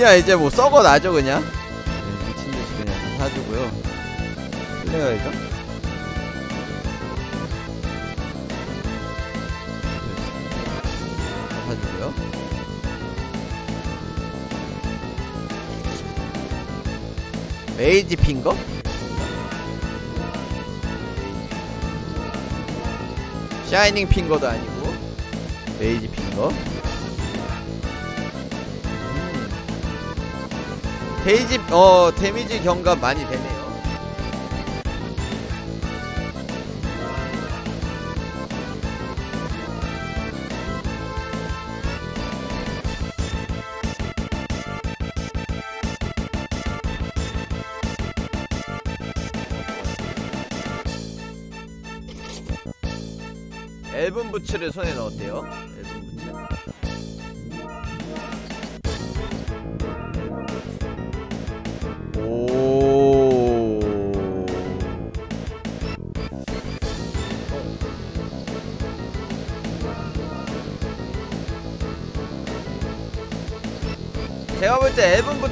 그냥 이제 뭐 썩어 나죠 그냥. 네, 미친듯이 그냥 다 사주고요. 플레이어이죠 다 사주고요. 에이지 핑거? 샤이닝 핑거도 아니고 에이지 핑거 데이지 어 데미지 경감 많이 되네요 앨범 부츠를 손에 넣었대요.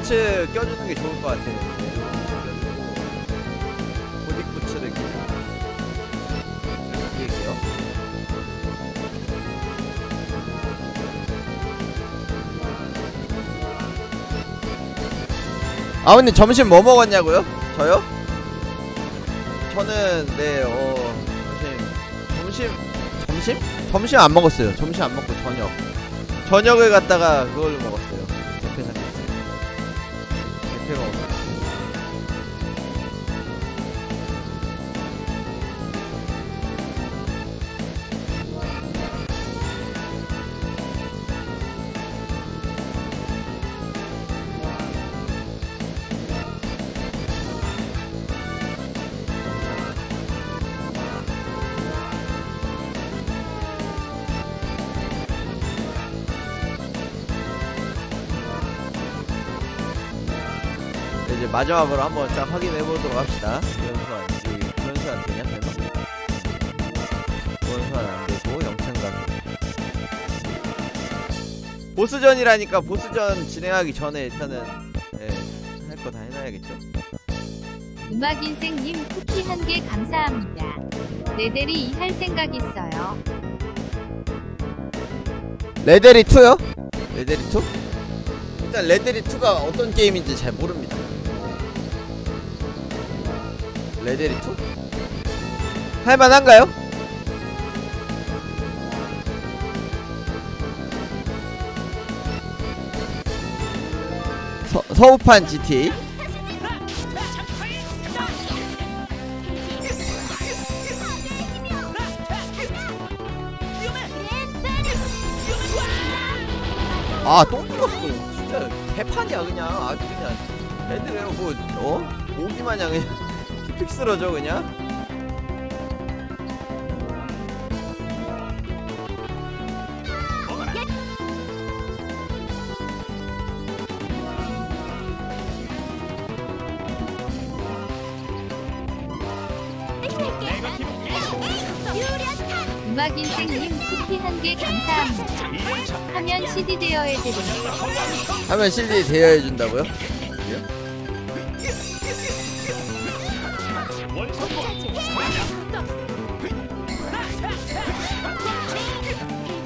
부츠 껴주는 게 좋을 것 같아요. 보딕 부츠를 끼면. 이게요. 아 근데 점심 뭐 먹었냐고요? 저요? 저는 네어 점심 점심 점심 점심 안 먹었어요. 점심 안 먹고 저녁 저녁을 갖다가 그걸로 먹었어요. 이제 마지막으로 한번 쫙 확인해 보도록 합시다. 구현수한 여기 구현수한 되냐 설마? 구현수한 안 되고 영창각. 보스전이라니까 보스전 진행하기 전에 일단은 예, 할거 다 해놔야겠죠. 음악인생님 쿠키 한 개 감사합니다. 레데리 2 할 생각 있어요. 레데리 2요? 레데리 2? 일단 레데리 2가 어떤 게임인지 잘 모릅니다. 레데리 2? 할만한가요? 서, 서우판 GTA? 아, 또 쓰러져, 그냥. 음악 인생님 쿠키 한 개 감사합니다. 하면 CD 대여해드립니다. 하면 CD 대여해준다고요?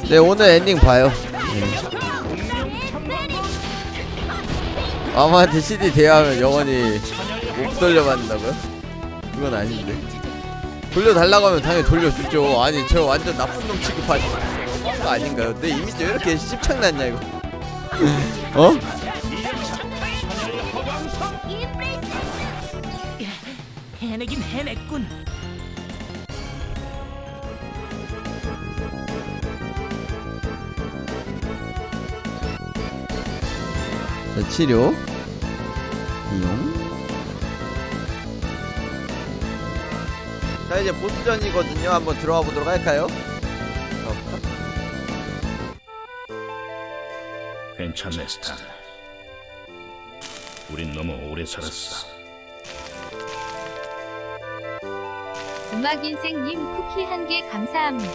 네, 오늘 엔딩 봐요. 아마한테 CD 대여하면 영원히 못 돌려받는다고요? 그건 아닌데. 돌려달라고 하면 당연히 돌려주죠. 아니, 저 완전 나쁜 놈 취급하지. 거 아닌가요? 내 이미지 왜 이렇게 씹창났냐, 이거. 어? 해내긴 해냈군. 자, 치료. 이용. 자 이제 보스전이거든요. 한번 들어가 보도록 할까요? 괜찮네 스탄 우린 너무 오래 살았어 음악인생님 쿠키 한 개 감사합니다.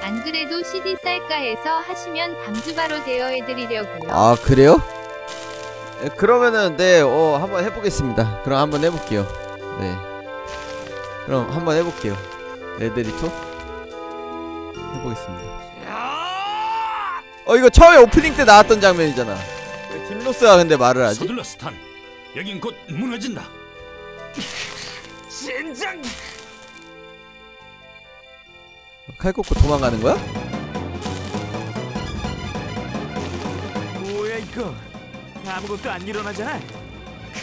안 그래도 CD 쌀까 해서 하시면 당주 바로 대여해드리려고요. 아 그래요? 에, 그러면은 네, 어 한번 해보겠습니다. 그럼 한번 해볼게요. 네. 그럼 한번 해볼게요. 레데리토 해보겠습니다. 어 이거 처음에 오프닝 때 나왔던 장면이잖아. 왜 딥노스가 근데 말을 하지? 서둘러 스탄. 여긴 곧 무너진다. 젠장 칼 꽂고 도망가는 거야? 뭐야 이거 아무것도 안 일어나잖아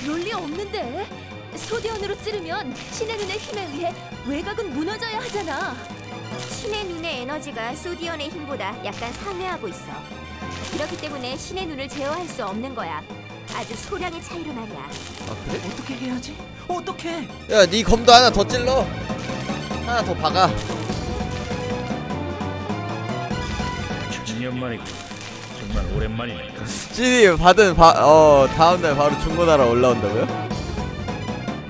그럴 리 없는데 소디언으로 찌르면 신의 눈의 힘에 의해 외곽은 무너져야 하잖아 신의 눈의 에너지가 소디언의 힘보다 약간 상회하고 있어. 그렇기 때문에 신의 눈을 제어할 수 없는 거야. 아주 소량의 차이로 말이야. 아 그래? 어떻게 해야지 어떻게 야, 네 검도 하나 더 찔러. 하나 더 박아. 2년 만이고 정말 오랜만이네. CD 받은 바, 어 다음 날 바로 중고나라 올라온다고요?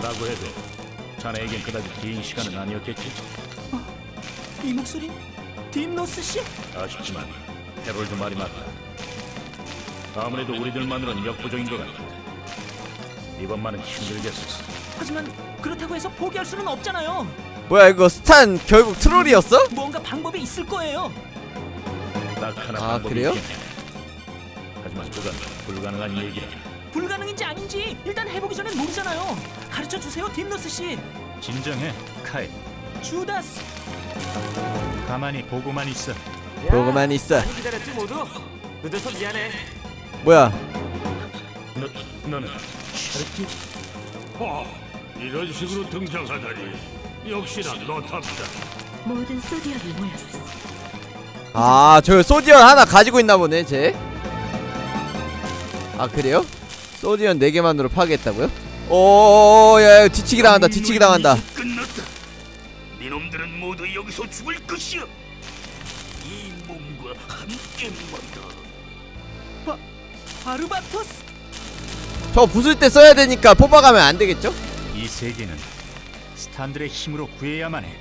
라고 해도 자네에겐 그다지 긴 시간은 아니었겠지. 이 목소리 딥노스 씨 아쉽지만 해롤드 말이 맞다. 아무래도 우리들만으로는 역부족인 것 같다. 이번만은 힘들겠어. 하지만 그렇다고 해서 포기할 수는 없잖아요 뭐야 이거 스탄 결국 트롤이었어? 뭔가 방법이 있을 거예요 딱 하나 아, 방법이 그래요? 있겠네. 하지만 그건 불가능한 얘기야. 불가능인지 아닌지 일단 해보기 전엔 모르잖아요 가르쳐 주세요 딥노스 씨 진정해, 카이. 주다스 가만히 보고만 있어. 보고만 있어. 기다렸지 모두 늦어서 미안해 뭐야? 너, 너는 어, 이런 식으로 등장하다니 역시나 너답다. 모든 소디언이 모였어 아, 저 소디언 하나 가지고 있나 보네, 쟤. 아, 그래요? 소디언 4개만으로 파괴했다고요? 오, 야, 야, 뒤치기 당한다, 뒤치기 당한다. 끝났다. 니놈들은 모두 여기서 죽을 것이야. 이 몸과 함께마다. 바르바토스 저 부술 때 써야 되니까 뽑아가면 안 되겠죠? 이 세계는 스탄들의 힘으로 구해야만 해.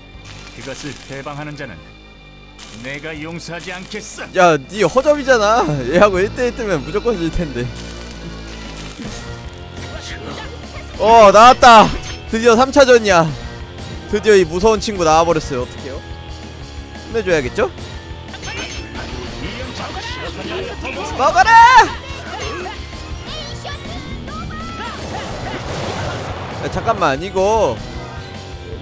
그것을 해방하는 자는 내가 용서하지 않겠어. 야, 니 허접이잖아. 얘하고 1대1 뜨면 무조건 질 텐데. 어, 나왔다. 드디어 3차전이야. 드디어 이 무서운 친구 나와 버렸어요. 어떡해요? 혼내줘야겠죠? 먹어라! 야, 잠깐만, 이거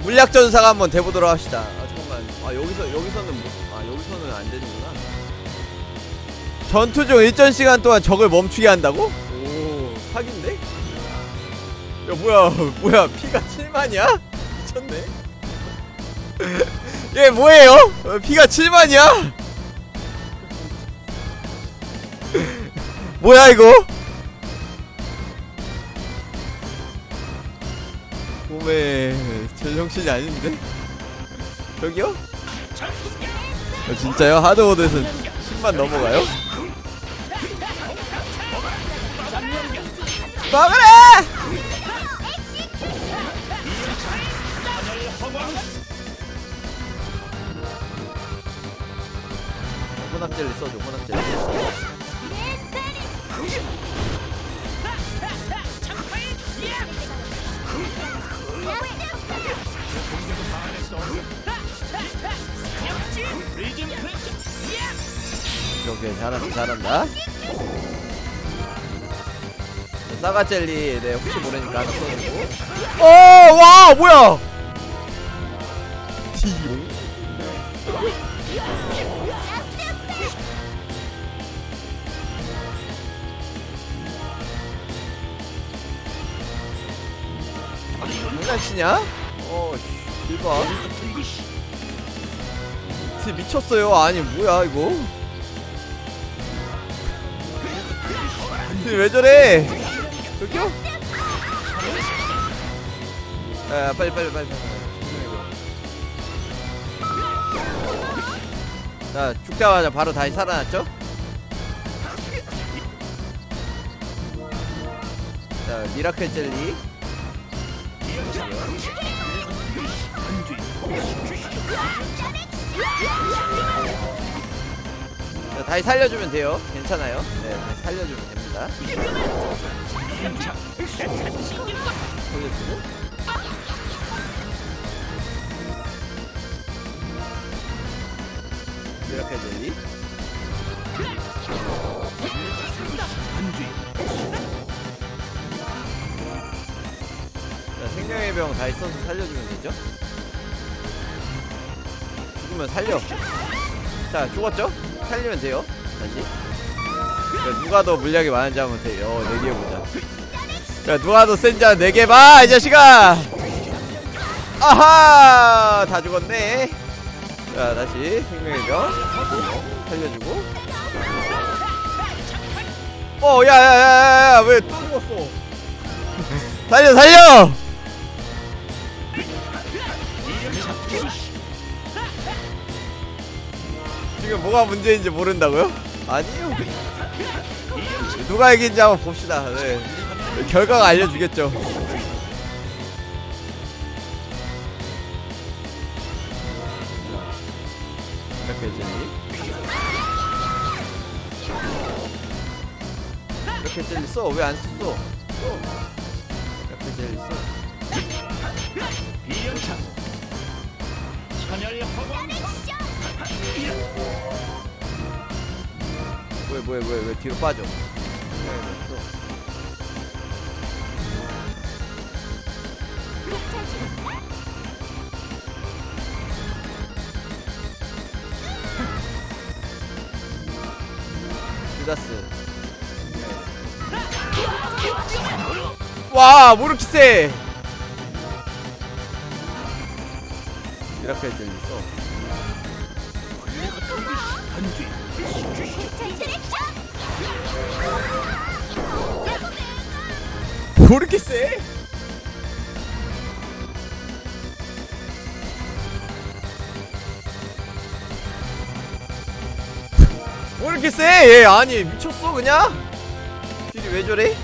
물약 전사가 한번 돼보도록 합시다. 아, 잠깐만. 아, 여기서 여기서는 뭐, 아, 여기서는 안 되는구나. 전투 중 일정 시간 동안 적을 멈추게 한다고? 오, 사기인데? 야, 뭐야, 뭐야, 피가 7만이야? 미쳤네. 얘 뭐예요? 어, 피가 7만이야? 뭐야 이거? 몸에 제정신이 아닌데? 저기요? 아, 진짜요? 하드모드에서 10만 넘어가요? 먹으라! 혼합젤리 써줘 혼합젤리 오케이 잘한다 잘한다. 사과젤리 네 혹시 모르니까 하나 써주고. 어와 뭐야! 디용 장난치냐? 어, 이 봐. 진짜 미쳤어요. 아니, 뭐야, 이거? 왜 저래? 저기요? 야, 빨리, 빨리, 빨리, 빨리. 자, 죽자마자 바로 다시 살아났죠? 자, miracle 젤리. 자, 다시 살려주면 돼요. 괜찮아요. 네, 다시 살려주면 됩니다. 살려주고. 이렇게 젤리. 자, 생명의 병 다시 써서 살려주면 되죠. 죽으면 살려. 자, 죽었죠? 살리면 돼요. 다시. 자, 누가 더 물약이 많은지 한번 돼요. 어, 내기해보자. 자, 누가 더 센지 한번 내기해봐, 이 자식아! 아하! 다 죽었네. 자, 다시 생명의 병. 살려주고. 어, 야, 야, 야, 야, 야, 왜 또 죽었어? 살려, 살려! 지금 뭐가 문제인지 모른다고요? 아니요. 누가 이긴지 한번 봅시다. 네. 결과가 알려주겠죠. 이렇게 젤리. 이렇게 써. 왜안 써? 써. 이렇게 젤리 써. 비연차 천열 허광 뭐야 뭐야 뭐야 왜 뒤로 빠져? 주다스. 와 모르키세! 이렇게 젤리 써 모르겠어. 모르겠어. 얘 아니 미쳤어 그냥? 딜이 왜 저래?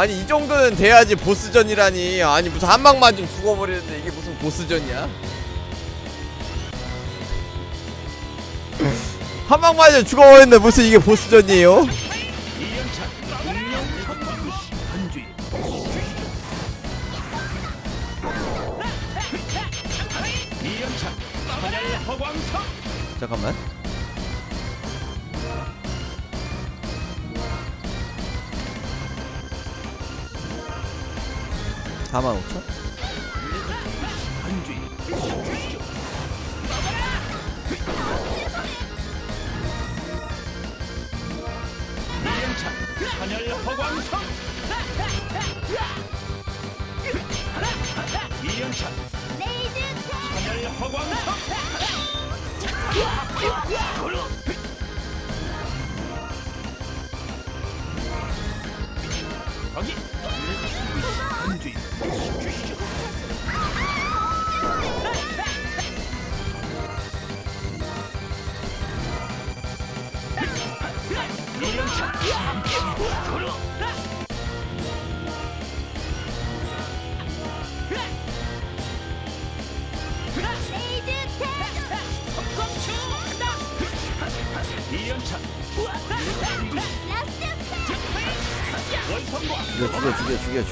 아니 이 정도는 돼야지 보스전이라니 아니 무슨 한 방만 좀 죽어버리는데 이게 무슨 보스전이야? 한 방만 좀 죽어버리는데 무슨 이게 보스전이에요?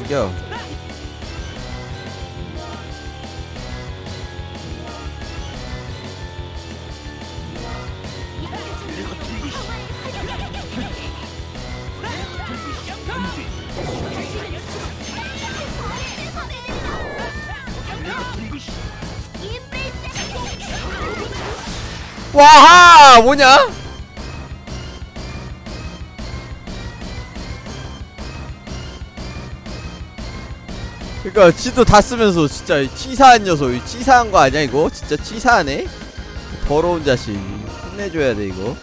죽여 와하 뭐냐? 그니까 지도 다 쓰면서 진짜 이 치사한 녀석 이 치사한 거 아니야 이거? 진짜 치사하네? 더러운 자식 혼내줘야 돼 이거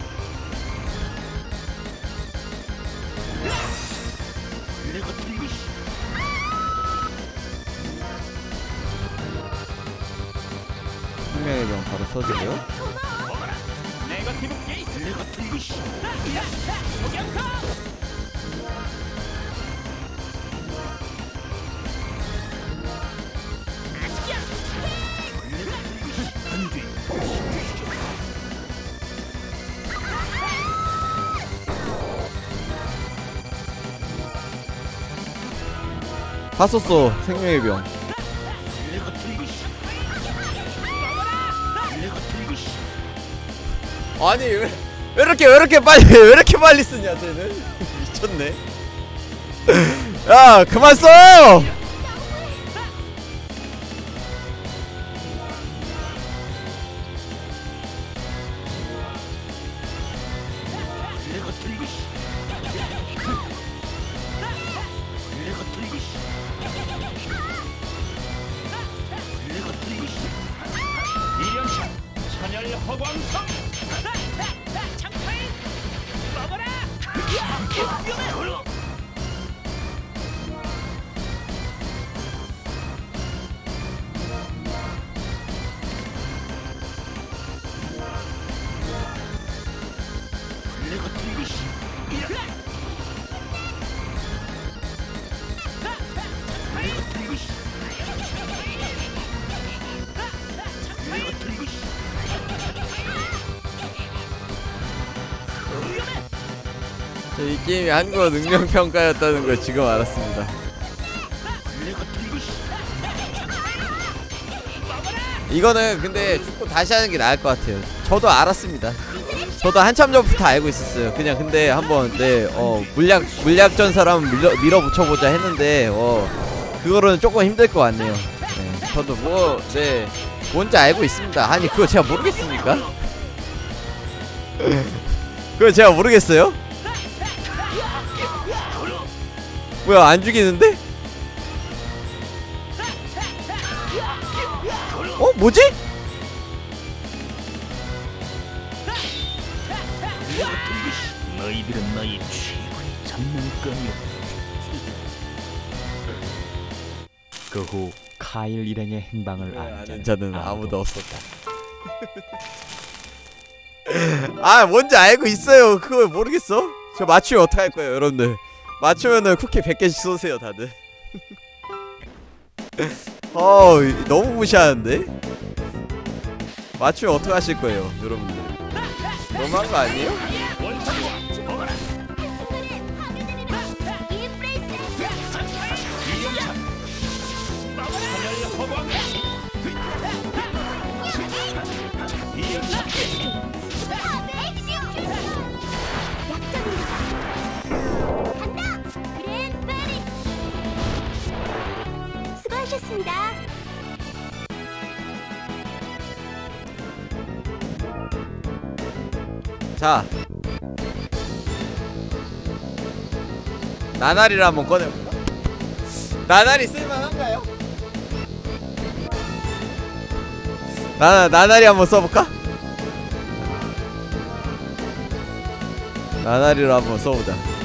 다 썼어 생명의 병. 아니 왜, 왜 이렇게 왜 이렇게 빨리 왜 이렇게 빨리 쓰냐 쟤는? 미쳤네. 야 그만 써 한국어 능력 평가였다는 걸 지금 알았습니다. 이거는 근데 축구 다시 하는 게 나을 것 같아요. 저도 알았습니다. 저도 한참 전부터 알고 있었어요. 그냥 근데 한번 네어 물약 물약 전 사람 밀어 밀어 붙여 보자 했는데 어 그거는 조금 힘들 것 같네요. 네, 저도 뭐네 뭔지 알고 있습니다. 아니 그거 제가 모르겠습니까? 그거 제가 모르겠어요? 뭐야 안 죽이는데? 어 뭐지? 너희들은 나의 최고의 장난감이야 그 후 카일 일행의 행방을 아는 자는 아무도 없었다. 아 뭔지 알고 있어요. 그걸 모르겠어? 저 맞추면 어떡할 거예요, 여러분들? 맞추면은 쿠키 100개씩 쏘세요, 다들. 어, 이- 너무 무시하는데? 맞추면 어떡하실 거예요, 여러분들? 너무한 거 아니에요? 하셨습니다. 자. 나날이를 한번 꺼내볼까? 나날이 쓸만한가요? 나, 나날이 한번 써볼까? 나날이를 한번 써보자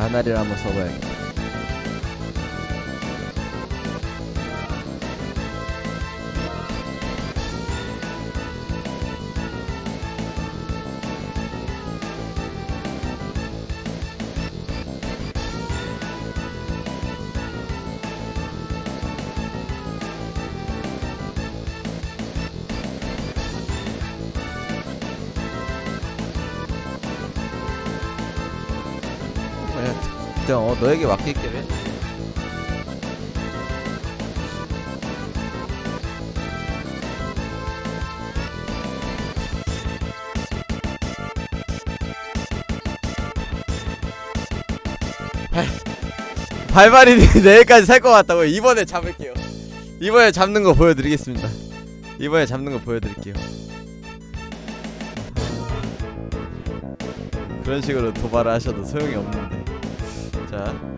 나날이를 한번 써봐야 너에게 맡길게. 발발이 내일까지 살 것 같다고 이번에 잡을게요. 이번에 잡는 거 보여드리겠습니다. 이번에 잡는 거 보여드릴게요. 그런 식으로 도발을 하셔도 소용이 없는 데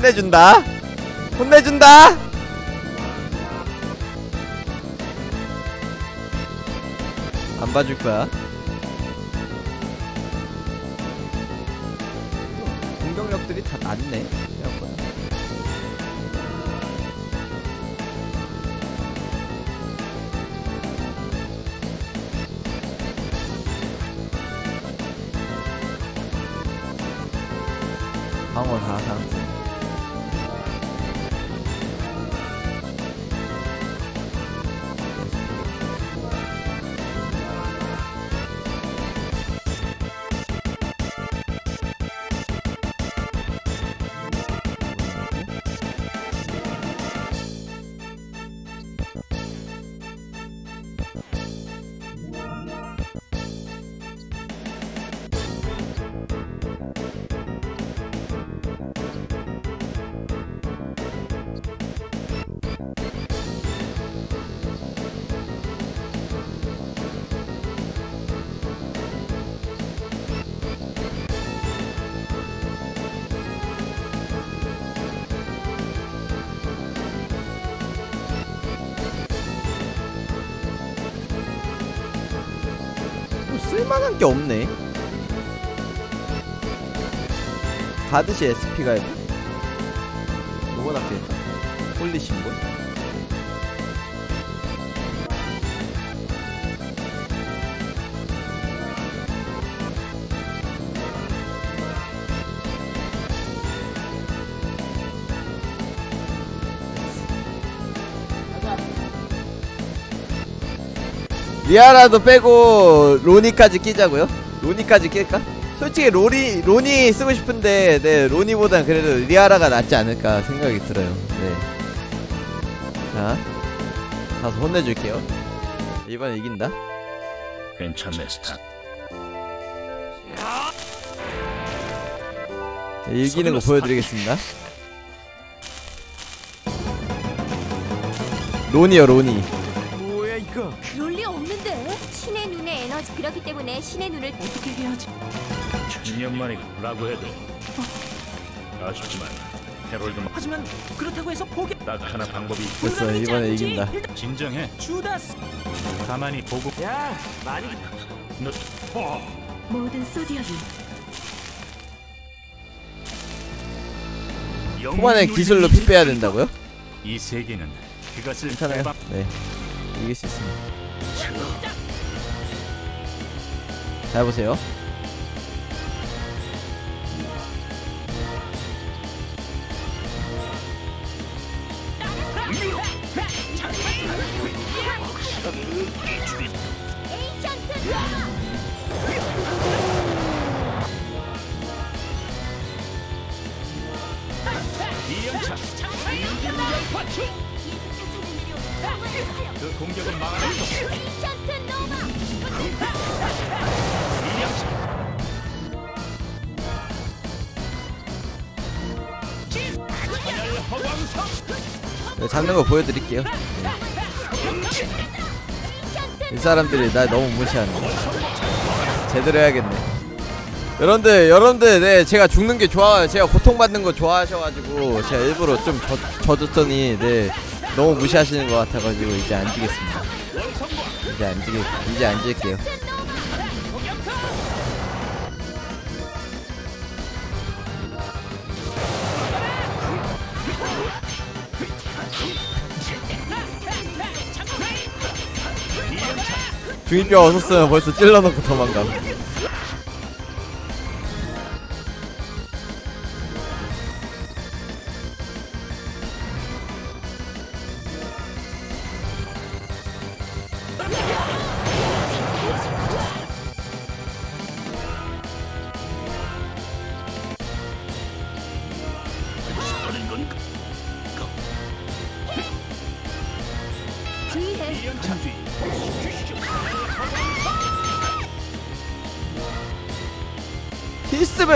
혼내준다 혼내준다 안 봐줄 거야 공격력들이 다 낮네 생각보다 방어 4상 게 없네. 가드시 SP가 있고 요거 낫겠다. 홀리 심볼. 리아라도 빼고 로니까지 끼자고요? 로니까지 낄까? 솔직히 로니 로니 쓰고 싶은데 네 로니보단 그래도 리아라가 낫지 않을까 생각이 들어요. 네. 자 가서 혼내줄게요. 이번 이긴다. 괜찮네 스탄. 네, 이기는 거 보여드리겠습니다. 로니요 로니. 신의 눈을 어떻게 해야지? 천년만이라고 해도 아쉽지만 해롤드 하지만 그렇다고 해서 포기. 딱 하나 방법이 있- 됐어 이번에 않지? 이긴다. 진정해. 주다스. 가만히 보고 야 많이 모든 소디언이 초반에 기술로 피 빼야 된다고요? 이 세계는 그것을 괜찮아요. 네 이길 수 잘 보세요. 거 보여드릴게요. 이 사람들이 날 너무 무시하네. 제대로 해야겠네. 여러분들, 여러분들, 네, 제가 죽는 게 좋아요. 제가 고통받는 거 좋아하셔가지고, 제가 일부러 좀 져, 져줬더니, 네, 너무 무시하시는 것 같아가지고, 이제 안 지겠습니다. 이제 안 지게, 이제 안 질게요. 중이병 없었으면 벌써 찔러놓고 도망가.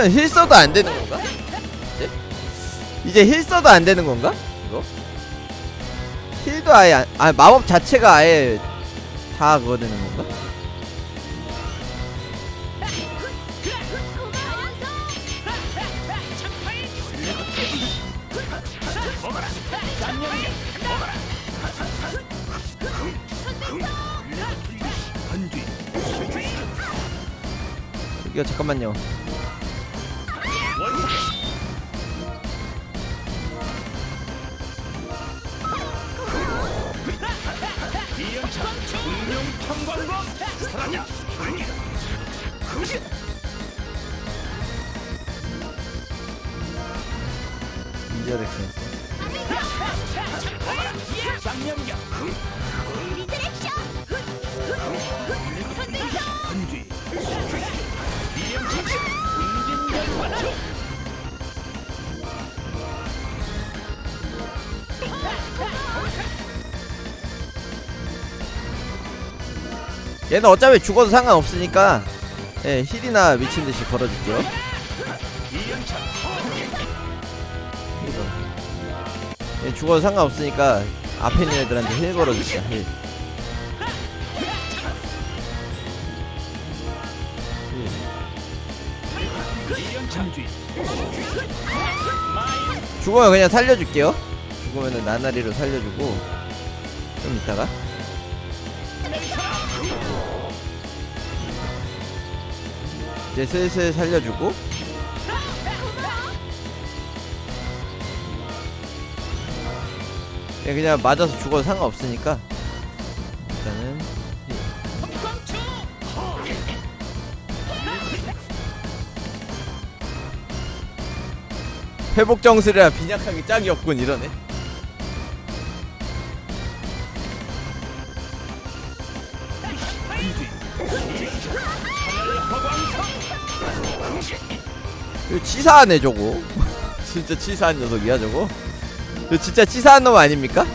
이러면 heal 써도 안 되는 건가? 이제? 이제 heal 써도 안 되는 건가? 이거? heal도 아예 안, 아 마법 자체가 아예 다 그거 되는 건가? 이거 잠깐만요 얘는 어차피 죽어도 상관없으니까 예, heal이나 미친듯이 걸어줄게요 얘 죽어도 상관없으니까 앞에 있는 애들한테 heal 걸어줄게요 heal. 죽으면 그냥 살려줄게요. 죽으면은 나나리로 살려주고 좀 이따가 이제 슬슬 살려주고. 예, 그냥 맞아서 죽어도 상관없으니까. 일단은. 회복 정수리라 빈약하게 짝이 없군 이러네 치사하네 저거 진짜 치사한 녀석이야 저거 이거 진짜 치사한 놈 아닙니까?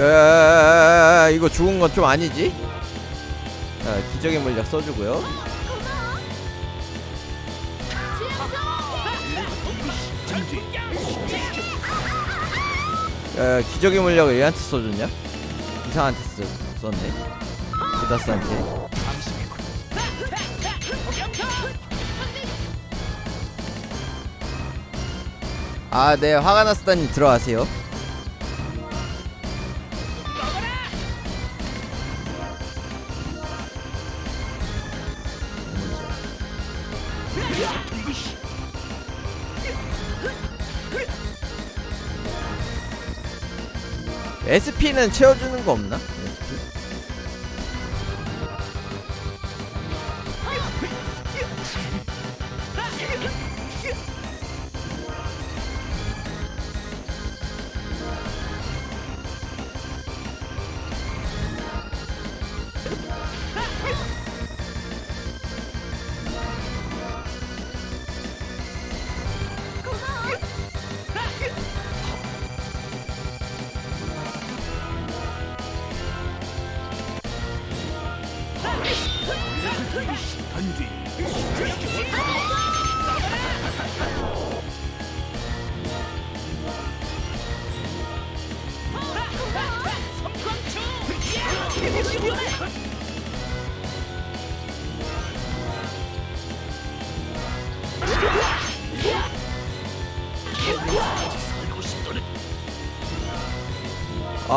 야, 이거 죽은 건 좀 아니지? 자, 기적의 물약 써주고요. 야, 기적의 물약을 얘한테 써줬냐? 이상한테 쓰, 썼네. 부다스한테. 아, 네, 화가 났다니 들어가세요. SP는 채워주는 거 없나?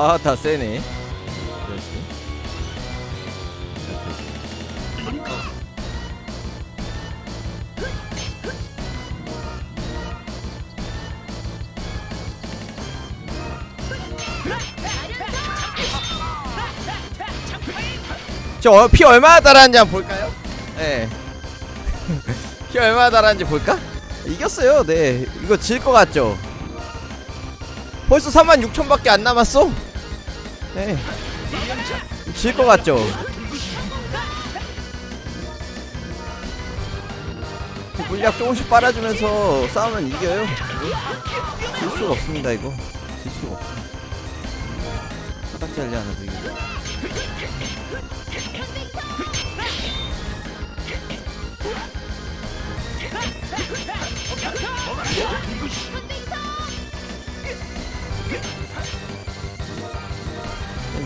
아, 다 세네. 저 피 얼마나 달았는지 한번 볼까요? 예. 피 얼마나 달았는지 볼까? 이겼어요 네 이거 질 것 같죠 벌써 46,000밖에 안 남았어 네질 것 같죠? 그 물약 조금씩 빨아주면서 싸우면 이겨요. 질 수가 없습니다 이거. 질 수가 없어. 사각젤리 하나 더 이겨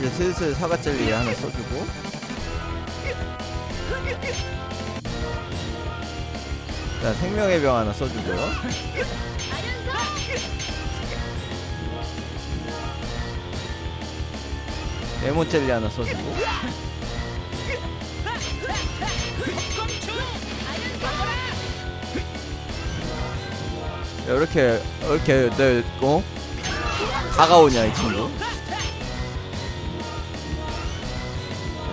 이제 슬슬 사과젤리 하나 써주고. 자 생명의 병 하나 써주고요. 레몬젤리 하나 써주고. 야, 이렇게 이렇게 내 어? 다가오냐 이 친구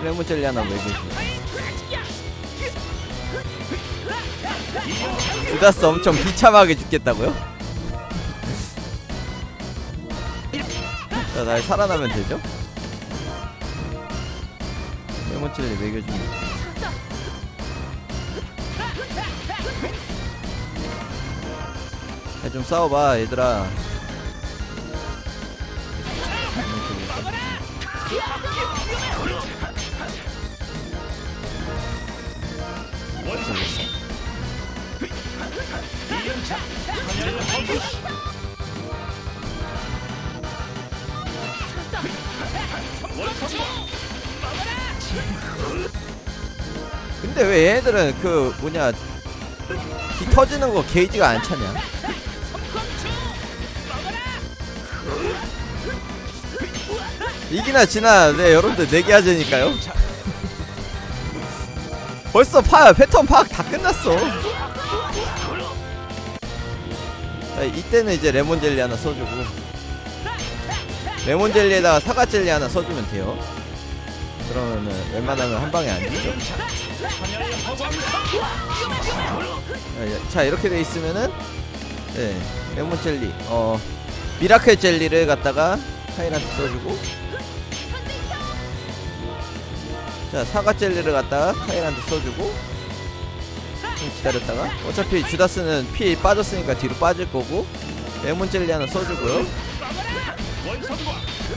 레몬 젤리 하나 먹여줘 주다스 엄청 비참하게 죽겠다고요? 자, 날 살아나면 되죠? 레몬 젤리 먹여줍니다 야, 좀 싸워봐 얘들아 근데 왜 얘네들은 그 뭐냐 기 터지는 거 게이지가 안 차냐? 이기나 지나 네 여러분들 내기 하자니까요 벌써 파 패턴 파악 다 끝났어. 자, 이때는 이제 레몬 젤리 하나 써주고 레몬 젤리에다가 사과 젤리 하나 써주면 돼요. 그러면은 웬만하면 한 방에 안 죽죠. 자, 자 이렇게 돼 있으면은 네 레몬 젤리 어 miracle 젤리를 갖다가 카이한테 써주고 자 사과 젤리를 갖다가 카이한테 써주고 좀 기다렸다가. 어차피 주다스는 피 빠졌으니까 뒤로 빠질 거고 레몬 젤리 하나 써주고요.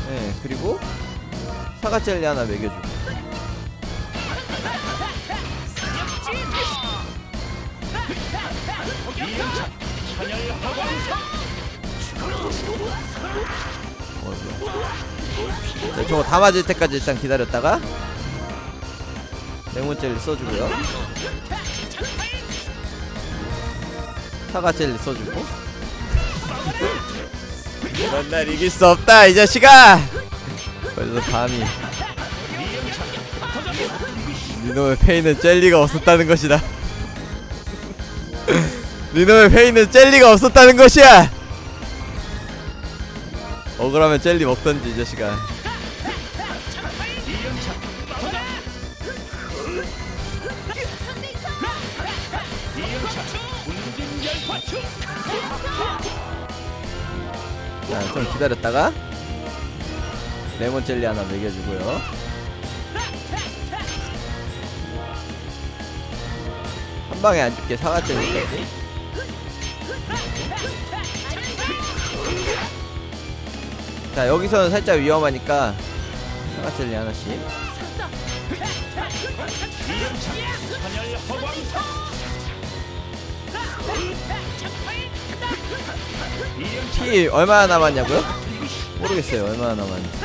네 그리고 사과 젤리 하나 먹여주고. 네, 저거 다 맞을 때까지 일단 기다렸다가 레몬 젤리 써주고요. 사과 젤리 써주고. 이런 날 이길 수 없다 이 자식아! 벌써 밤이 니놈의 페이는 젤리가 없었다는 것이다. 니놈의 페이는 젤리가 없었다는 것이야! 억울하면 젤리 먹던지 이 자식아 자, 좀 기다렸다가 레몬 젤리 하나 먹여주고요. 한 방에 안 죽게 사과 젤리까지. 자, 여기서는 살짝 위험하니까 사과 젤리 하나씩. 피 얼마나 남았냐고요? 모르겠어요 얼마나 남았는지.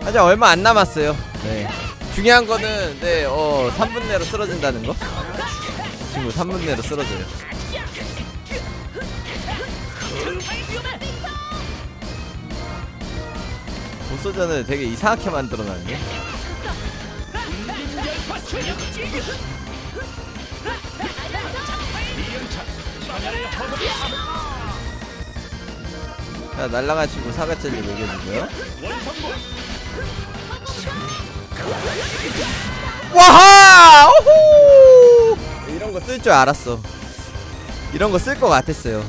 하여튼 얼마 안 남았어요. 네. 중요한 거는 네 어 3분 내로 쓰러진다는 거? 친구 3분 내로 쓰러져요. 보스전을 되게 이상하게 만들어놨네 자 날라간 친구 사과젤리 먹여주고요. 와하! 오호! 이런 거 쓸 줄 알았어. 이런 거 쓸 것 같았어요.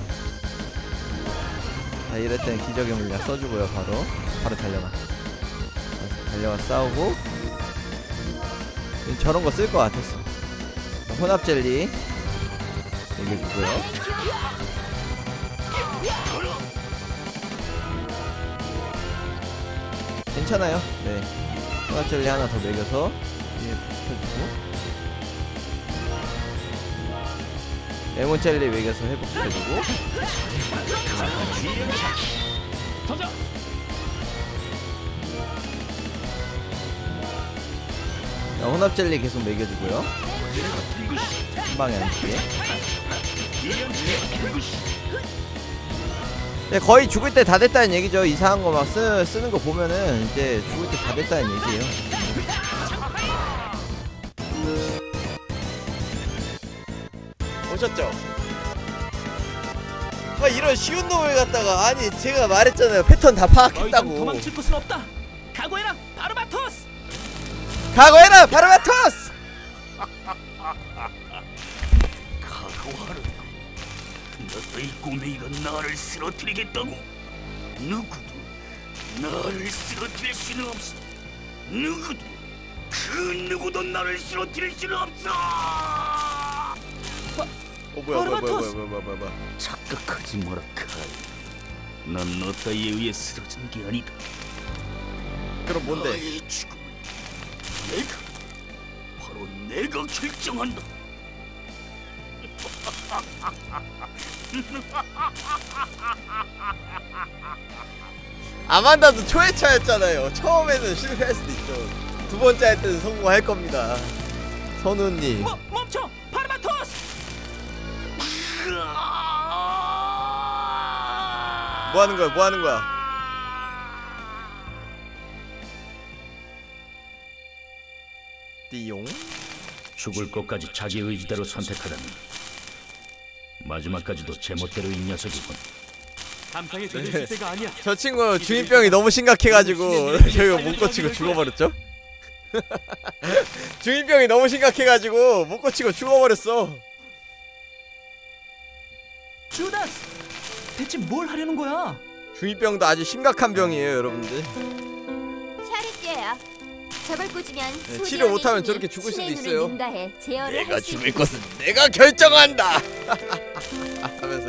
자 이럴 땐 기적의 물약 써주고요 바로. 바로 달려가. 달려가 싸우고. 저런 거 쓸 것 같았어. 자, 혼합 젤리 먹여주고요. 괜찮아요? 네. 혼합 젤리 하나 더 먹여서 위에 붙여주고. 레몬 젤리 먹여서 회복시켜주고. 자, 혼합 젤리 계속 먹여주고요. 한 방에 안 죽게. 네, 거의 죽을 때 다 됐다는 얘기죠 이상한 거 막 쓰는 거 보면은 이제 죽을 때 다 됐다는 얘기예요 오셨죠? 아 이런 쉬운 놈을 갖다가 아니 제가 말했잖아요 패턴 다 파악했다고 도망칠 곳은 없다. 각오해라, 바르바토스. 각오해라 바르바토스 너희 꼬맹이가 나를 쓰러뜨리겠다고? 누구도 나를 쓰러뜨릴 수는 없어. 누구도 그 누구도 나를 쓰러뜨릴 수는 없어. 어 뭐야 뭐야 뭐야 바르바토스! 뭐야 뭐야 뭐야 뭐야 착각하지 마라 카이. 난너 따위에 의해 쓰러진 게 아니다. 그럼 뭔데 나의 죽음은 내가 바로 내가 결정한다. 아만다도 초회차였잖아요. 처음에는 실패할 수도 있죠. 두 번째 할 때는 성공할 겁니다. 선우님. 멈, 멈춰, 바르바토스. 뭐 하는 거야? 뭐 하는 거야? 띠용? 죽을 것까지 자기 의지대로 선택하다니 마지막까지도 제멋대로 이 녀석이군 감상이 되는 때가 아니야. 저 친구 중이병이 너무 심각해가지고 저희가 못 고치고 죽어버렸죠? 중이병이 너무 심각해가지고 못 고치고 죽어버렸어 주다스. 대체 뭘 하려는 거야? 중이병도 아주 심각한 병이에요 여러분들 샤르띠야. 저걸 꽂으면 네, 치료 못하면 저렇게 죽을 수도 있어요. 제어를 내가 있는 것은 내가 결정한다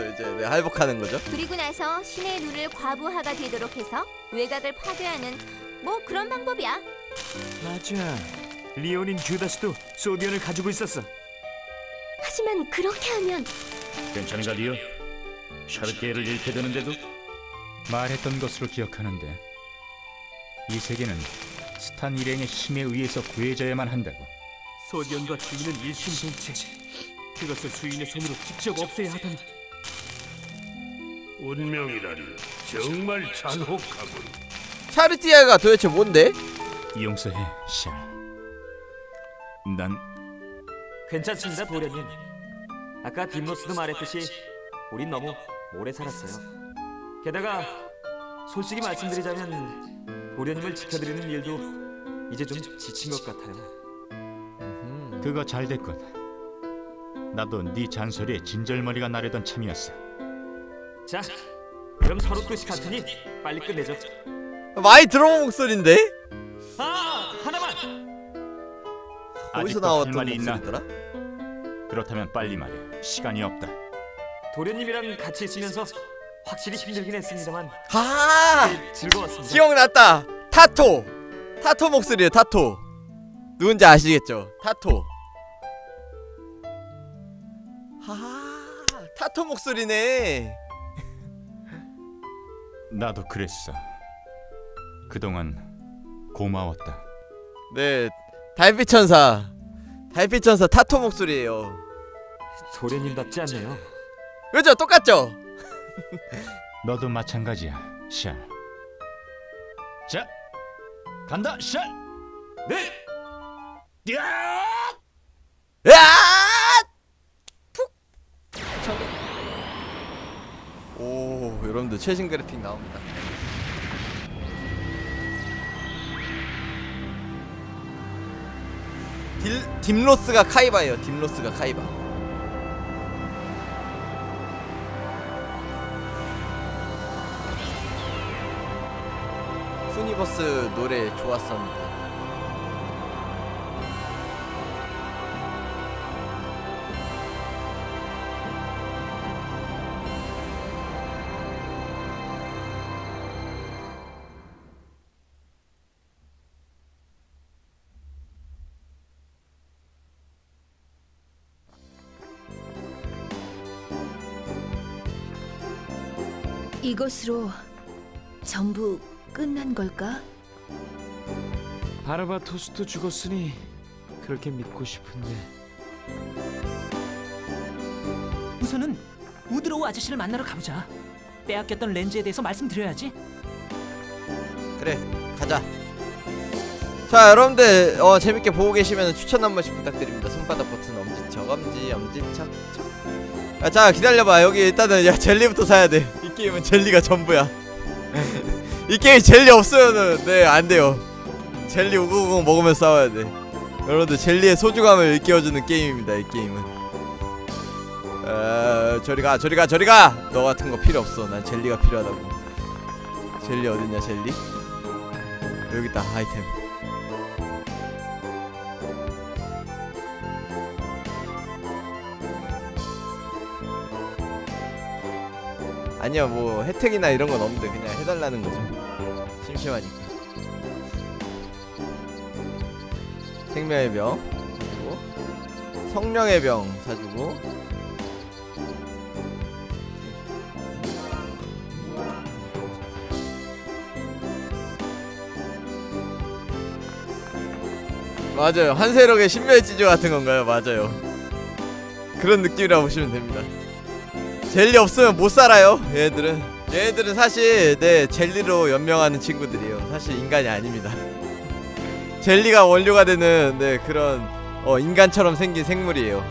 하면서 이제 네, 할복하는 거죠 그리고 나서 신의 눈을 과부하가 되도록 해서 외곽을 파괴하는 뭐 그런 방법이야. 맞아. 리온인 주다스도 소디언을 가지고 있었어. 하지만 그렇게 하면 괜찮은가 리오? 샤르티에를 잃게 되는데도 말했던 것으로 기억하는데 이 세계는 스탄 일행의 힘에 의해서 구해져야만 한다고. 소디언과 주인은 일심동체. 그것을 수인의 손으로 직접 없애야 하다니. 운명이라니 정말 잔혹하군. 샤르티아가 도대체 뭔데? 용서해, 샬. 난 괜찮습니다, 도련님. 아까 딥로스도 말했듯이 우린 너무 오래 살았어요. 게다가 솔직히 말씀드리자면 도련님을 지켜드리는 일도 이제 좀 지친 것 같아요. 그거 잘 됐군. 나도 네 잔소리에 진절머리가 나려던 참이었어. 자, 그럼 서로 또 시간 테니 빨리 끝내죠. 많이 들어본 목소리인데? 아, 하나만. 어디서 나왔던? 목소리더라? 그렇다면 빨리 말해. 시간이 없다. 도련님이랑 같이 있으면서 확실히 힘들긴 했습니다만 아 즐거웠습니다. 기억났다 타토 타토 목소리에요 타토 누군지 아시겠죠 타토 아 타토 목소리네 나도 그랬어. 그동안 고마웠다. 네 달빛 천사 달빛 천사 타토 목소리예요 도련님답지 않네요. 그죠 똑같죠 너도 마찬가지야, 샬. 자, 간다, 샬. 네. 야! 푹! 오, 여러분들 최신 그래픽 나옵니다. 딜, 딥로스가 카이바예요. 딥로스가 카이바. 순이버스 노래 좋았었는데. 이것으로 전부 끝난 걸까? 바르바토스도 죽었으니 그렇게 믿고 싶은데 우선은 우드로우 아저씨를 만나러 가보자. 빼앗겼던 렌즈에 대해서 말씀드려야지. 그래 가자 자 여러분들 어, 재밌게 보고 계시면 추천 한 번씩 부탁드립니다 손바닥 버튼 엄지척 엄지 엄지척 척. 자 기다려봐 여기 일단은 야 젤리부터 사야 돼 이 게임은 젤리가 전부야. 이 게임 젤리 없으면은 네 안돼요. 젤리 우구우구 먹으면 싸워야 돼. 여러분들 젤리의 소중함을 일깨워주는 게임입니다 이 게임은. 어, 저리가 저리가 저리가! 너 같은 거 필요 없어. 난 젤리가 필요하다고. 젤리 어딨냐 젤리? 여기 있다 아이템 아니요 뭐 혜택이나 이런 건 없는데 그냥 해달라는 거죠 심심하니까. 생명의 병 사주고 성령의 병 사주고. 맞아요. 한세력의 신멸지주 같은 건가요? 맞아요. 그런 느낌이라고 보시면 됩니다 젤리 없으면 못 살아요. 얘네들은 얘네들은 사실 네 젤리로 연명하는 친구들이에요. 사실 인간이 아닙니다. 젤리가 원료가 되는 네 그런 어 인간처럼 생긴 생물이에요.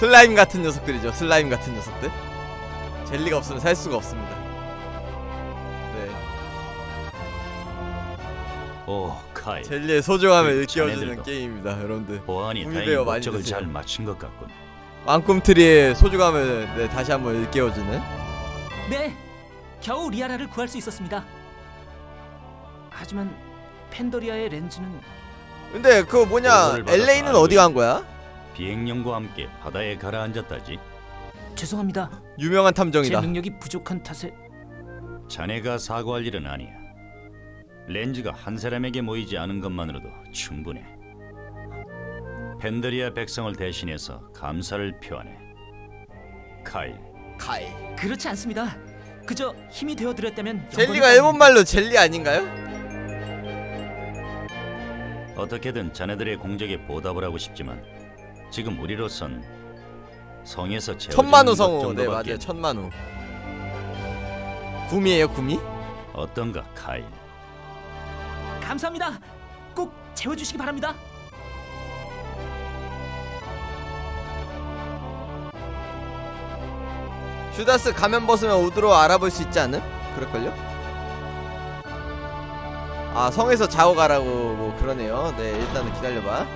슬라임 같은 녀석들이죠. 슬라임 같은 녀석들. 젤리가 없으면 살 수가 없습니다. 네. 오 젤리의 소중함을 그 일깨워주는 게임입니다 여러분들. 보안이 다행히 목적을 드세요. 잘 맞춘 것 같군 왕꿈트리의 소중함을 네, 다시 한번 일깨워주는 네, 겨우 리아라를 구할 수 있었습니다. 하지만 펜더리아의 렌즈는 근데 그 뭐냐 LA는 어디 간 거야? 비행령과 함께 바다에 가라앉았다지 죄송합니다. 유명한 제 탐정이다 능력이 부족한 탓에 자네가 사과할 일은 아니야 렌즈가 한 사람에게 모이지 않은 것만으로도 충분해 펜더리아 백성을 대신해서 감사를 표하네 카일 카이 그렇지 않습니다. 그저 힘이 되어 드렸다면 젤리가 일본 말로 젤리 아닌가요? 어떻게든 자네들의 공적에 보답을 하고 싶지만 지금 우리로선 성에서 천만우 것 성우 네 맞아요 천만우 구미에요 구미? 어떤가 카일 감사합니다. 꼭 재워주시기 바랍니다. 주다스 가면 벗으면 우드로 알아볼 수 있지 않음? 그럴걸요? 아 성에서 자고 가라고 뭐 그러네요 네 일단은 기다려봐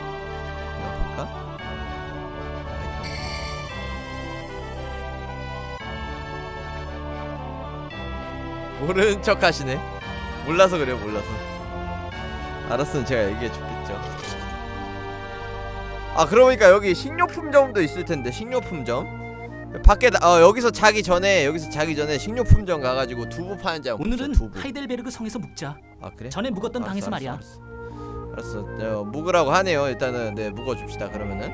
볼까? 모르는 척 하시네 몰라서 그래요 몰라서 알았으면 제가 얘기해 줬겠죠 아 그러니까 여기 식료품점도 있을 텐데 식료품점 밖에 나, 어 여기서 자기 전에 여기서 자기 전에 식료품점 가가지고 두부 한번 보자, 오늘은 두부 하이델베르그 성에서 묵자. 아 그래? 전에 묵었던 알았어, 방에서 알았어, 말이야. 알았어, 알았어. 네, 어, 묵으라고 하네요 일단은 네 묵어줍시다 그러면은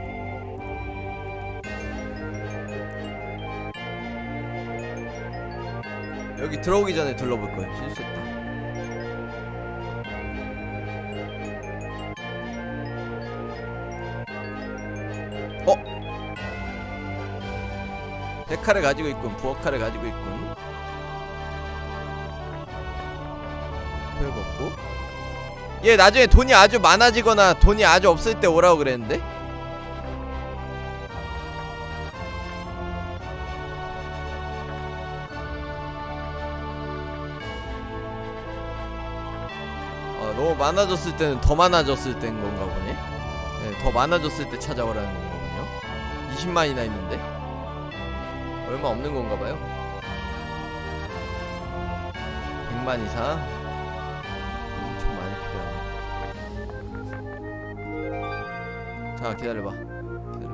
여기 들어오기 전에 둘러볼 거예요 실수했다 데카를 가지고 있군 부엌칼을 가지고 있군. 별 걷고. 얘 나중에 돈이 아주 많아지거나 돈이 아주 없을 때 오라고 그랬는데? 아, 너무 많아졌을 때는 더 많아졌을 때인 건가 보네. 네, 더 많아졌을 때 찾아오라는 건가군요. 20만이나 있는데 얼마 없는 건가 봐요. 100만 100만 이상? 엄청 많이 필요하네. 자 기다려봐. 기다려 기다려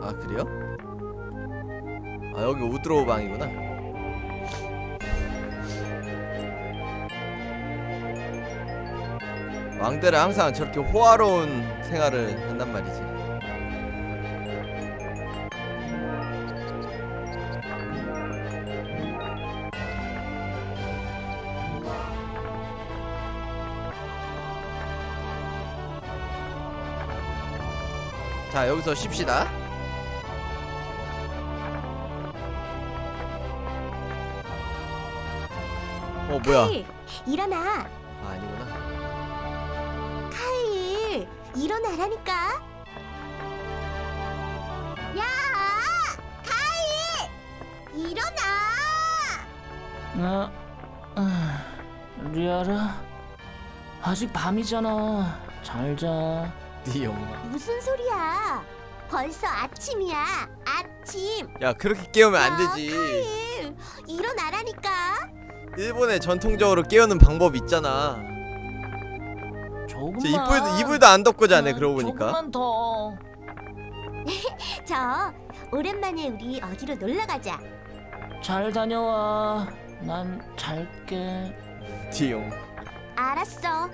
아 그래요? 아 여기 우드로우 방이구나 왕들은 항상 저렇게 호화로운 생활을 한단 말이지. 자 여기서 쉽시다. 어 뭐야? 일어나. 일, 일어나라니까. 야, 카일, 일어나. 나, 아, 리아라, 아직 밤이잖아. 잘 자. 띠용 무슨 소리야? 벌써 아침이야. 아침. 야 그렇게 깨우면 안 되지 카일, 일어나라니까. 일본에 전통적으로 깨우는 방법 있잖아 조금만. 저 이불도 이불도 안 덮고 자네 그러고 보니까 조금만 더. 저 오랜만에 우리 어디로 놀러 가자. 잘 다녀와. 난 잘게. 띠용 알았어.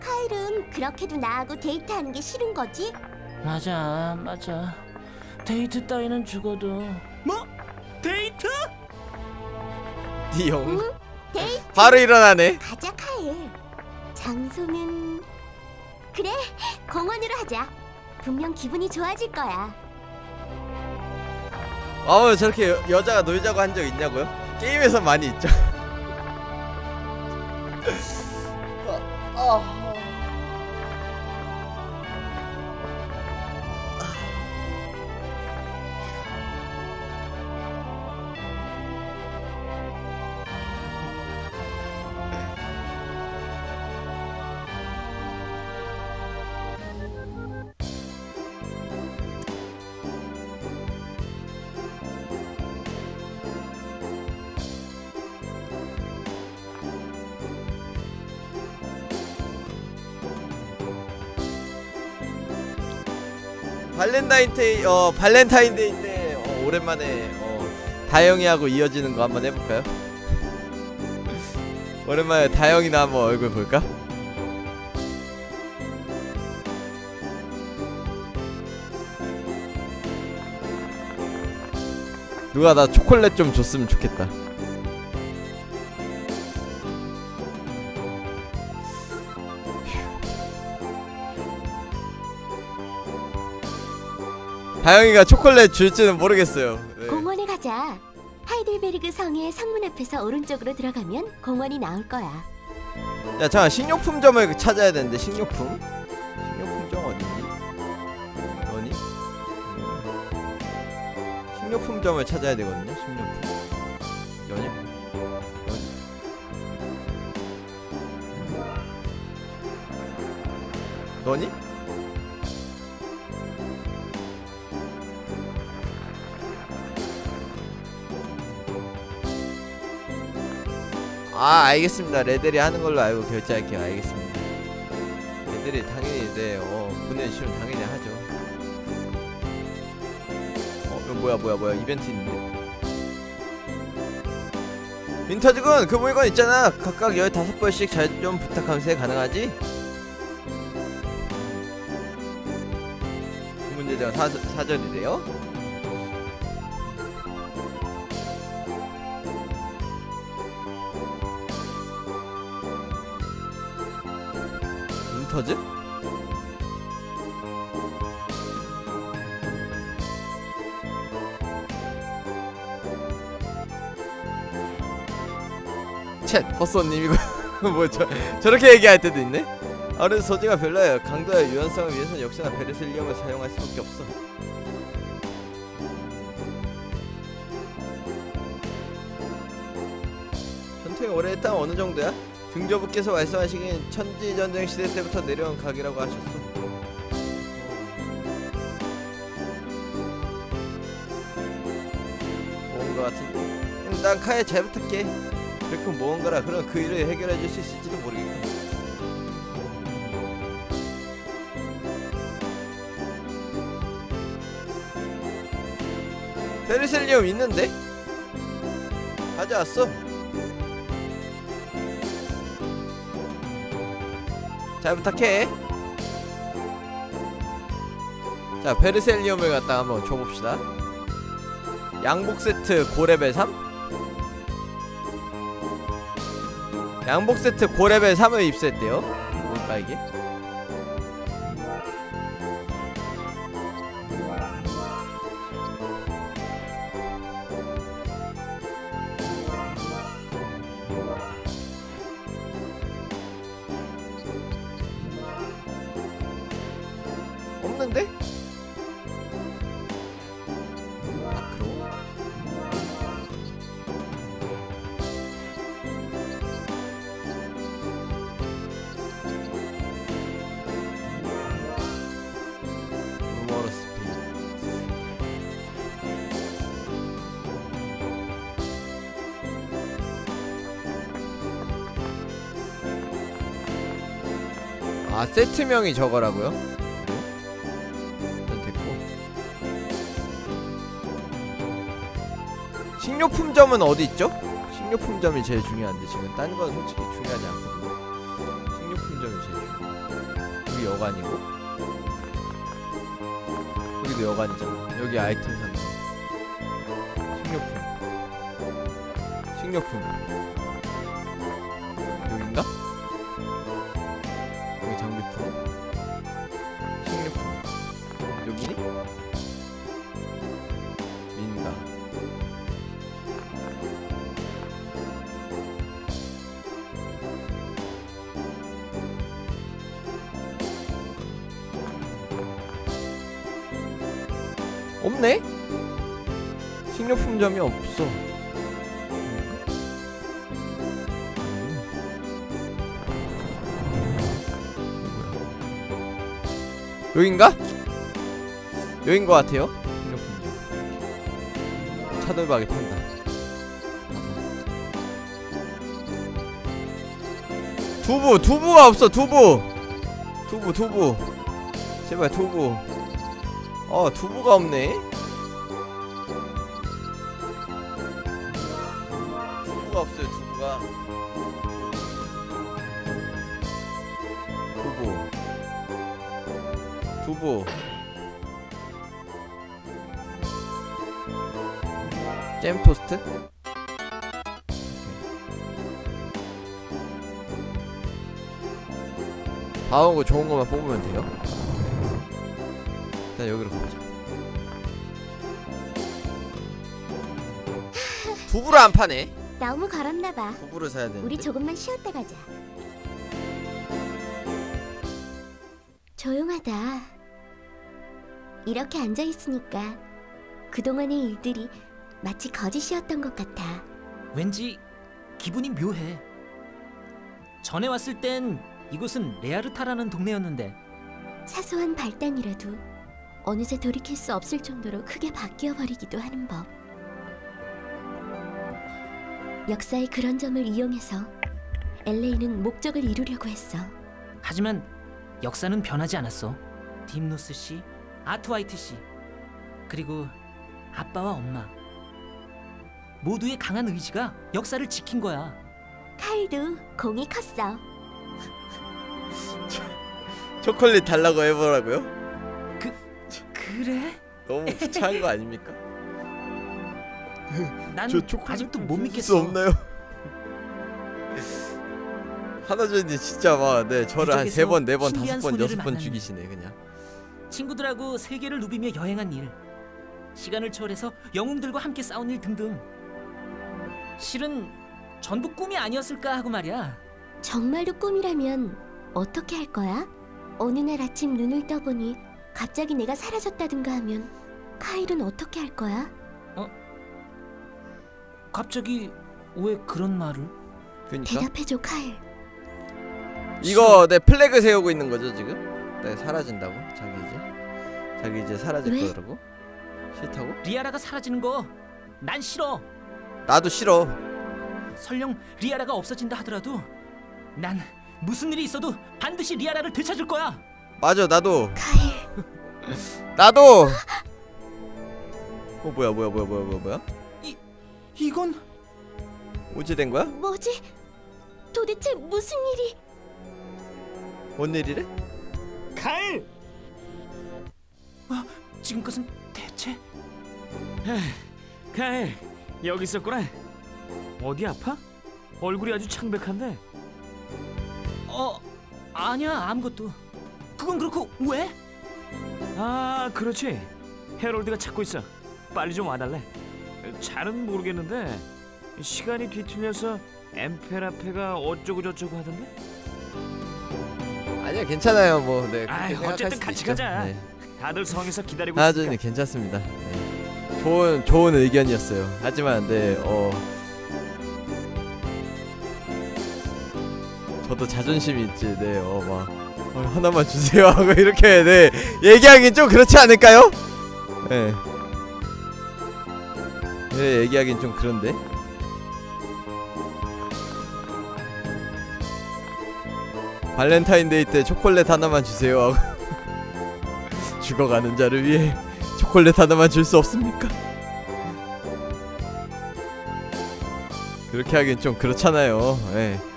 카일은 그렇게도 나하고 데이트하는 게 싫은 거지? 맞아, 맞아. 데이트 따위는 죽어도. 뭐? 데이트? 띠용 응? 데이트 바로 일어나네 가자 카일. 장소는 그래 공원으로 하자. 분명 기분이 좋아질 거야. 아우 저렇게 여, 여자가 놀자고 한 적 있냐고요? 게임에서 많이 있죠 발렌타인데이 어 발렌타인데이 때 어, 오랜만에 어 다영이하고 이어지는 거 한번 해볼까요? 오랜만에 다영이나 한번 얼굴 볼까? 누가 나 초콜릿 좀 줬으면 좋겠다. 다영이가 초콜릿 줄지는 모르겠어요. 네. 공원에 가자. 하이델베르그 성의 성문 앞에서 오른쪽으로 들어가면 공원이 나올 거야. 야 잠깐 식료품점을 찾아야 되는데 식료품 식료품점 어디지? 어디? 식료품점을 찾아야 되거든요 식료품 여냐? 여기 너니? 아 알겠습니다. 레들이 하는 걸로 알고 결제할게요. 알겠습니다. 레들이 당연히 네 어 보내주시면 당연히 하죠. 어 이거 뭐야 뭐야 뭐야. 이벤트 있는데. 윈터즈군 그 물건 있잖아. 각각 15번씩 잘 좀 부탁하면서 가능하지? 그 문제제가 사, 사전이래요? 챗 헛손님 이거 뭐 저, 저렇게 얘기할 때도 있네? 아무래도 소지가 별로예요. 강도의 유연성을 위해서는 역시나 베르슬리움을 사용할 수밖에 없어. 전투가 오래했다면 어느 정도야? 등조부께서 말씀하시긴 천지전쟁 시대 때부터 내려온 각이라고 하셨어 것 같은데. 음, 난 카에 잘 부탁해 그렇게 무언가라 그런 그 일을 해결해 줄 수 있을지도 모르겠고 페르셀리움 있는데? 가져왔어? 잘 부탁해. 자 페르셀리움을 갖다가 한번 줘봅시다. 양복 세트 고레벨 3 양복 세트 고레벨 3을 입수했대요. 뭘까 이게 세트명이 저거라고요? 일단 됐고. 식료품점은 어디 있죠? 식료품점이 제일 중요한데 지금 딴 건 솔직히 중요하지 않거든요. 식료품점이 제일 중요해 여기 여관이고. 여기도 여관이잖아. 여기 아이템 산다 식료품. 식료품 없네? 식료품점이 없어 여긴가? 여긴 것 같아요. 식료품점. 차돌박이 판다. 두부, 두부가 없어. 두부. 두부, 두부. 제발 두부. 어, 두부가 없네. 거 좋은 것만 뽑으면 돼요 일단 여기로 가보자 두부를 안 파네 너무 걸었나 봐. 두부를 사야 되는데 우리 조금만 쉬었다 가자. 조용하다. 이렇게 앉아 있으니까 그동안의 일들이 마치 거짓이었던 것 같아. 왠지 기분이 묘해. 전에 왔을 땐 이곳은 레아르타라는 동네였는데 사소한 발단이라도 어느새 돌이킬 수 없을 정도로 크게 바뀌어 버리기도 하는 법. 역사의 그런 점을 이용해서 엘레이는 목적을 이루려고 했어. 하지만 역사는 변하지 않았어. 딥노스 씨, 아트와이트 씨, 그리고 아빠와 엄마 모두의 강한 의지가 역사를 지킨 거야. 칼도 공이 컸어. 초콜릿 달라고 해보라고요? 그래? 너무 구차한 거 아닙니까? 난 저 초콜릿 아직도 좀못 믿겠어. 없나요? 하나전이 진짜 막네 저를 한 세 번, 네 번, 다섯 번, 여섯 번. 죽이시네 그냥. 친구들하고 세계를 누비며 여행한 일, 시간을 초월해서 영웅들과 함께 싸운 일 등등. 실은 전부 꿈이 아니었을까 하고 말이야. 정말로 꿈이라면 어떻게 할 거야? 어느 날 아침 눈을 떠보니 갑자기 내가 사라졌다든가 하면 카일은 어떻게 할 거야? 갑자기 왜 그런 말을? 그니까 대답해줘 카일. 이거 내 flag 세우고 있는 거죠 지금? 네 사라진다고? 자기 이제 자기 이제 사라질 왜? 거라고? 싫다고? 리아라가 사라지는 거 난 싫어. 나도 싫어. 설령 리아라가 없어진다 하더라도 난 무슨 일이 있어도 반드시 리아라를 되찾을 거야. 맞아 나도. 나도. 어 뭐야 뭐야 뭐야 뭐야 뭐야 뭐야? 이건 어찌 된 거야? 뭐지? 도대체 무슨 일이? 뭔 일이래? 가일! 어, 지금 것은 대체 가일 여기 있었구나. 어디 아파? 얼굴이 아주 창백한데. 어 아니야 아무것도. 그건 그렇고 왜? 아 그렇지. 해롤드가 찾고 있어. 빨리 좀 와달래. 잘은 모르겠는데 시간이 뒤틀려서 엠페라페가 어쩌고 저쩌고 하던데. 아니야 괜찮아요 뭐. 네. 아 생각할 어쨌든 같이 있죠. 가자. 네. 다들 성에서 기다리고 하준이 있으니까. 괜찮습니다. 네. 좋은 좋은 의견이었어요. 하지만 네 어. 저도 자존심이 있지. 네, 어, 막, 어, 하나만 주세요 하고 이렇게, 네, 얘기하긴 좀 그렇지 않을까요? 네. 네, 얘기하긴 좀 그런데. 발렌타인데이 때 초콜릿 하나만 주세요 하고 죽어가는 자를 위해 초콜릿 하나만 줄 수 없습니까? 그렇게 하긴 좀 그렇잖아요. 예.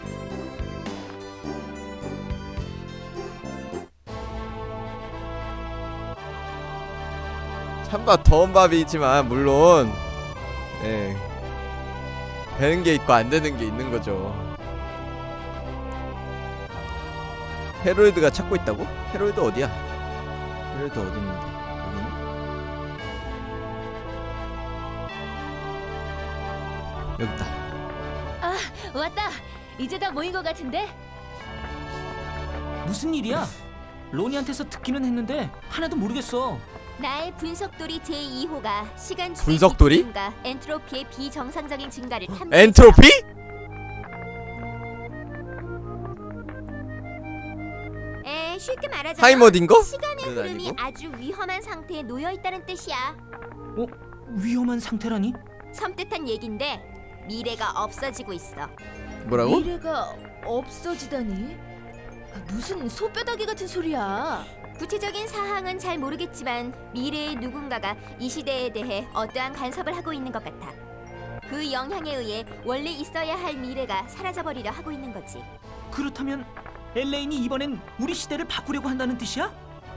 찬밥 더운 밥이지만 물론 예. 되는 게 있고 안 되는 게 있는 거죠. 헤로이드가 찾고 있다고? 헤로이드 어디야? 헤로이드 어디 있는데? 여기 있나? 여기 있다. 아 왔다. 이제 다 모인 것 같은데? 무슨 일이야? 로니한테서 듣기는 했는데 하나도 모르겠어. 나의 분석돌이 제2호가 시간 분석돌이? 엔트로피의 비정상적인 증가를 탐지. 엔트로피? 에 쉽게 말하자면 하이머딘 거? 시간의 그건 흐름이 아니고. 아주 위험한 상태에 놓여 있다는 뜻이야. 어 위험한 상태라니? 섬뜩한 얘긴데 미래가 없어지고 있어. 뭐라고? 미래가 없어지다니? 무슨 소뼈다귀 같은 소리야? 구체적인 사항은 잘 모르겠지만 미래의 누군가가 이 시대에 대해 어떠한 간섭을 하고 있는 것 같아. 그 영향에 의해 원래 있어야 할 미래가 사라져버리려 하고 있는 거지. 그렇다면 엘레인이 이번엔 우리 시대를 바꾸려고 한다는 뜻이야?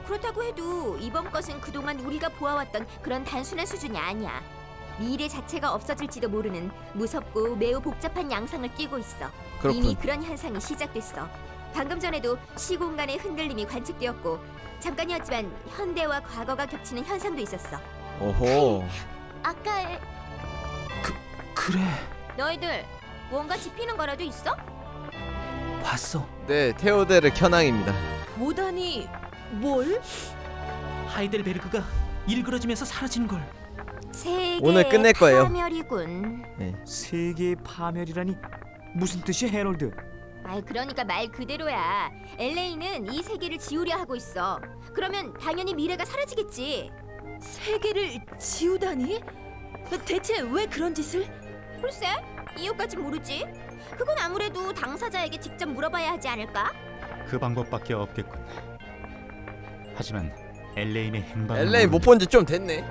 그렇다고 해도 이번 것은 그동안 우리가 보아왔던 그런 단순한 수준이 아니야. 미래 자체가 없어질지도 모르는 무섭고 매우 복잡한 양상을 띠고 있어. 그렇군. 이미 그런 현상이 시작됐어. 방금 전에도 시공간의 흔들림이 관측되었고 잠깐이었지만 현대와 과거가 겹치는 현상도 있었어. 오호. 아까 그래 너희들 뭔가 짚히는 거라도 있어? 봤어. 네, 테오데르 켜낭입니다. 보다니 뭘? 하이델베르그가 일그러지면서 사라지는 걸. 세계 오늘 끝낼 거예요. 파멸이군. 네. 세계의 파멸이라니 무슨 뜻이야 해롤드? 아이 그러니까 말 그대로야. LA는 이 세계를 지우려 하고 있어. 그러면 당연히 미래가 사라지겠지. 세계를 지우다니? 대체 왜 그런 짓을? 글쎄 이유까진 모르지. 그건 아무래도 당사자에게 직접 물어봐야 하지 않을까? 그 방법밖에 없겠군. 하지만 엘레인의 행방을 엘레인 못본 지 좀 됐네.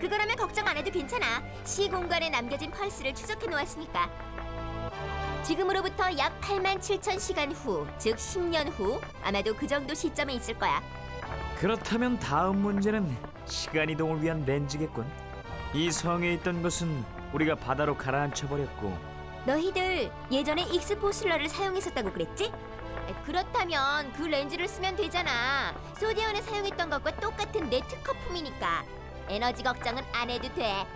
그거라면 걱정 안 해도 괜찮아. 시공간에 남겨진 펄스를 추적해 놓았으니까. 지금으로부터 약 8만 7천 시간 후, 즉 10년 후 아마도 그 정도 시점에 있을 거야. 그렇다면 다음 문제는 시간 이동을 위한 렌즈겠군. 이 성에 있던 것은 우리가 바다로 가라앉혀 버렸고 너희들 예전에 익스포슬러를 사용했었다고 그랬지? 그렇다면 그 렌즈를 쓰면 되잖아. 소디언에 사용했던 것과 똑같은 내 특허품이니까. 에너지 걱정은 안 해도 돼.